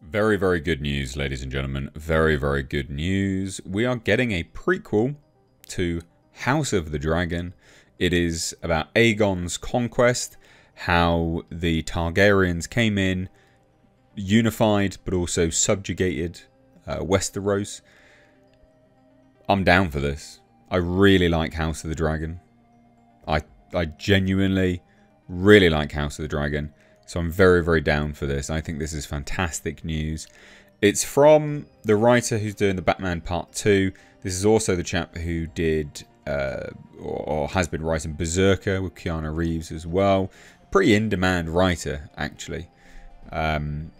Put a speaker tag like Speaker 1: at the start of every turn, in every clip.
Speaker 1: Very, very good news, ladies and gentlemen. Very, very good news. We are getting a prequel to House of the Dragon. It is about Aegon's conquest, how the Targaryens came in, unified but also subjugated uh, Westeros. I'm down for this. I really like House of the Dragon. I I genuinely really like House of the Dragon. So I'm very, very down for this. I think this is fantastic news. It's from the writer who's doing the Batman Part 2. This is also the chap who did uh, or, has been writing Berserker with Keanu Reeves as well. Pretty in-demand writer, actually. Um,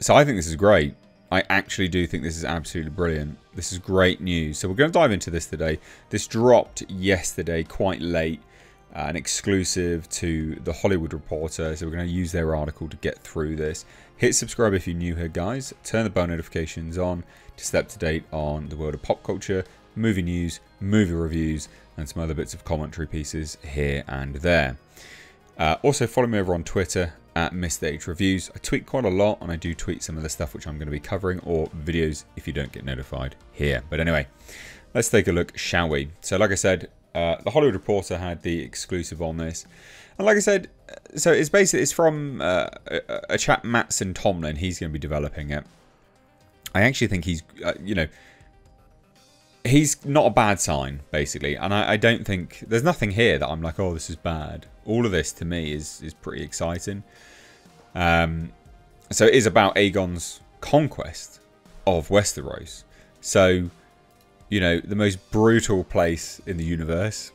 Speaker 1: so I think this is great. I actually do think this is absolutely brilliant. This is great news. So we're going to dive into this today. This dropped yesterday, quite late uh, an exclusive to The Hollywood Reporter. So we're going to use their article to get through this. Hit subscribe if you're new here, guys. Turn the bell notifications on to stay up to date on the world of pop culture, movie news, movie reviews, and some other bits of commentary pieces here and there. Uh, also, follow me over on Twitter at Mr. H Reviews. I tweet quite a lot, and I do tweet some of the stuff which I'm going to be covering, or videos if you don't get notified here. But anyway, let's take a look, shall we? So, like I said, uh, the Hollywood Reporter had the exclusive on this, and like I said, so it's basically it's from uh, a, a chap Mattson Tomlin. He's going to be developing it. I actually think he's, uh, you know, he's not a bad sign basically, and I, I, don't think there's nothing here that I'm like, oh, this is bad. All of this to me is is pretty exciting. Um, so it is about Aegon's conquest of Westeros. So you know, the most brutal place in the universe,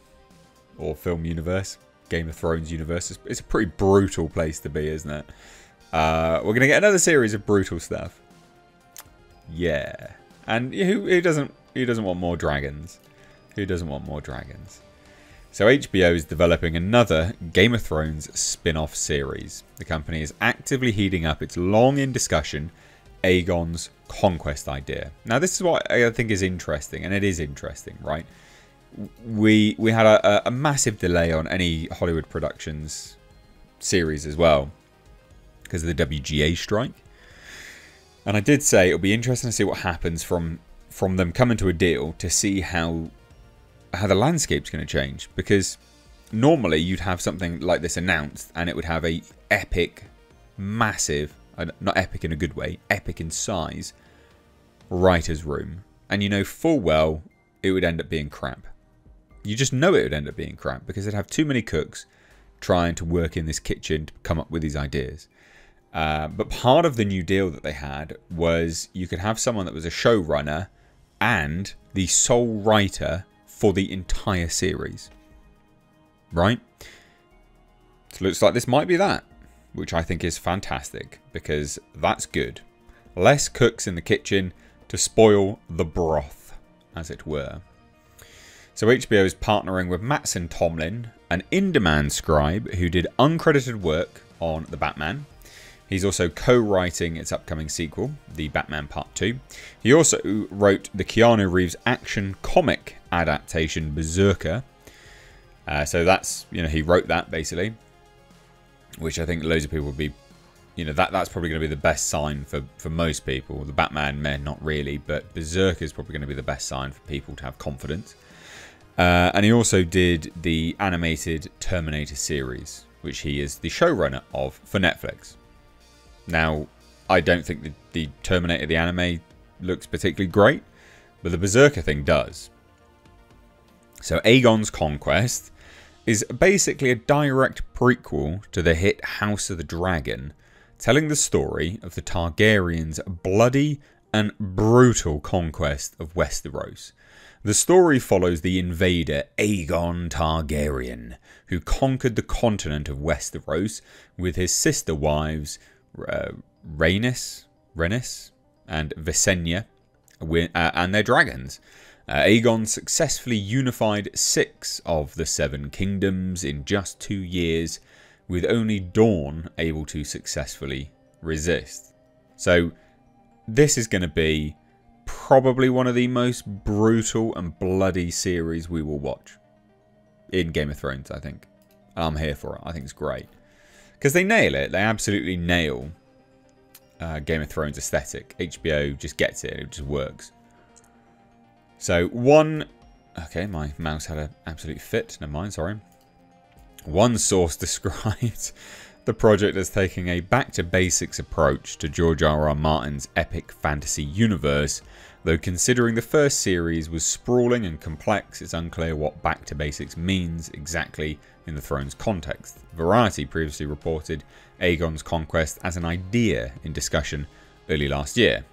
Speaker 1: or film universe, Game of Thrones universe. It's a pretty brutal place to be, isn't it? Uh, we're going to get another series of brutal stuff. Yeah. And who, who doesn't who doesn't want more dragons? Who doesn't want more dragons? So HBO is developing another Game of Thrones spin-off series. The company is actively heating up its long in discussion Aegon's conquest idea. Now, this is what I think is interesting, and it is interesting, right? We we had a, a massive delay on any Hollywood Productions series as well because of the WGA strike. And I did say it'll be interesting to see what happens from from them coming to a deal to see how how the landscape's going to change because normally you'd have something like this announced and it would have a epic massive not epic in a good way, epic in size, writer's room. And you know full well it would end up being crap. You just know it would end up being crap because they'd have too many cooks trying to work in this kitchen to come up with these ideas. Uh, but part of the new deal that they had was you could have someone that was a showrunner and the sole writer for the entire series. Right? So it looks like this might be that which I think is fantastic because that's good. Less cooks in the kitchen to spoil the broth, as it were. So HBO is partnering with Mattson Tomlin, an in-demand scribe who did uncredited work on The Batman. He's also co-writing its upcoming sequel, The Batman Part 2. He also wrote the Keanu Reeves action comic adaptation Berserker. Uh, so that's, you know, he wrote that basically which I think loads of people would be, you know, that that's probably going to be the best sign for for most people. The Batman men, not really, but Berserk is probably going to be the best sign for people to have confidence. Uh, and he also did the animated Terminator series, which he is the showrunner of for Netflix. Now, I don't think the, the Terminator the anime looks particularly great, but the Berserker thing does. So Aegon's Conquest is basically a direct prequel to the hit House of the Dragon, telling the story of the Targaryens' bloody and brutal conquest of Westeros. The story follows the invader Aegon Targaryen, who conquered the continent of Westeros with his sister wives uh, Rhaenys, Rhaenys and Visenya, uh, and their dragons. Uh, Aegon successfully unified six of the seven kingdoms in just two years, with only Dorne able to successfully resist. So, this is going to be probably one of the most brutal and bloody series we will watch in Game of Thrones, I think. I'm here for it. I think it's great. Because they nail it. They absolutely nail uh, Game of Thrones aesthetic. HBO just gets it. It just works. So one... Okay, my mouse had an absolute fit. Never mind, sorry. One source described the project as taking a back-to-basics approach to George R. R. Martin's epic fantasy universe, though considering the first series was sprawling and complex, it's unclear what back-to-basics means exactly in the Thrones context. Variety previously reported Aegon's conquest as an idea in discussion early last year.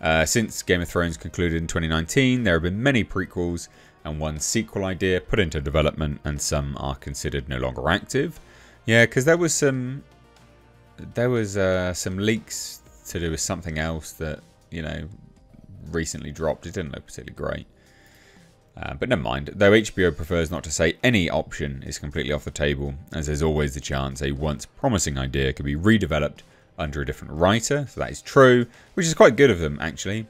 Speaker 1: Uh, since Game of Thrones concluded in 2019, there have been many prequels and one sequel idea put into development, and some are considered no longer active. Yeah, because there was some there was uh, some leaks to do with something else that you know recently dropped. It didn't look particularly great. Uh, but never mind, though HBO prefers not to say any option is completely off the table, as there's always the chance a once promising idea could be redeveloped under a different writer, so that is true, which is quite good of them actually.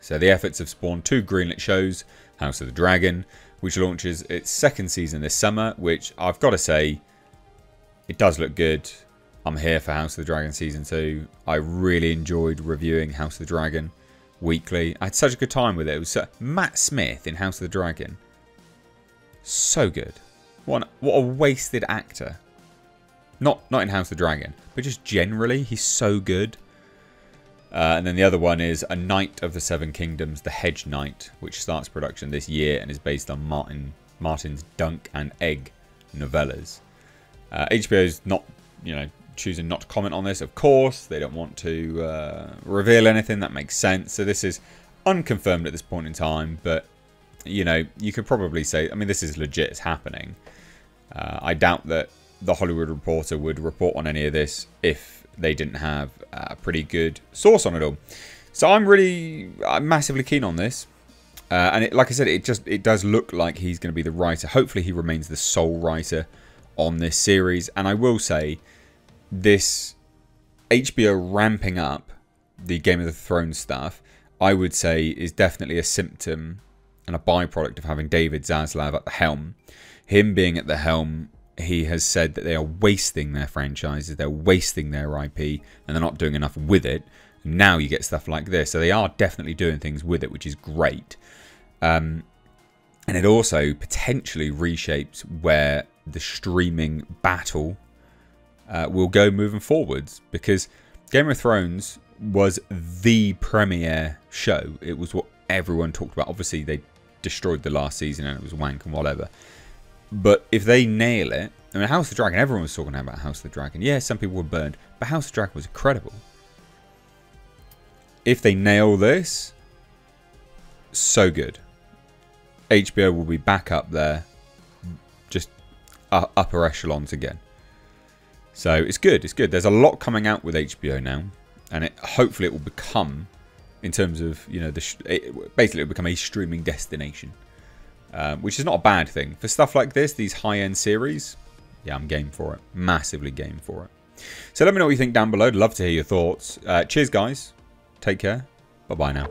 Speaker 1: So the efforts have spawned two greenlit shows, House of the Dragon, which launches its second season this summer, which I've got to say, it does look good. I'm here for House of the Dragon Season 2. I really enjoyed reviewing House of the Dragon weekly. I had such a good time with it. It was uh, Matt Smith in House of the Dragon. So good. What, an, what a wasted actor. Not not in House of the Dragon, but just generally, he's so good. Uh, and then the other one is A Knight of the Seven Kingdoms, The Hedge Knight, which starts production this year and is based on Martin Martin's Dunk and Egg novellas. Uh, HBO's not, you know, choosing not to comment on this. Of course, they don't want to uh, reveal anything. That makes sense. So this is unconfirmed at this point in time, but you know, you could probably say, I mean, this is legit. It's happening. Uh, I doubt that the Hollywood Reporter would report on any of this if they didn't have a pretty good source on it all. So I'm really, I'm massively keen on this. Uh, and it, like I said, it just it does look like he's going to be the writer. Hopefully, he remains the sole writer on this series. And I will say, this HBO ramping up the Game of the Thrones stuff, I would say is definitely a symptom and a byproduct of having David Zaslav at the helm. Him being at the helm, he has said that they are wasting their franchises, they're wasting their IP, and they're not doing enough with it. Now you get stuff like this, so they are definitely doing things with it, which is great. Um, and it also potentially reshapes where the streaming battle uh, will go moving forwards because Game of Thrones was the premiere show. It was what everyone talked about. Obviously, they destroyed the last season and it was wank and whatever. But if they nail it, I mean, House of the Dragon, everyone was talking about House of the Dragon. Yeah, some people were burned, but House of the Dragon was incredible. If they nail this, so good. HBO will be back up there, just upper echelons again. So it's good. It's good. There's a lot coming out with HBO now, and it hopefully it will become, in terms of you know the it, basically it will become a streaming destination, um, which is not a bad thing for stuff like this. These high end series, yeah, I'm game for it. Massively game for it. So let me know what you think down below. I'd love to hear your thoughts. Uh, cheers, guys. Take care. Bye bye now.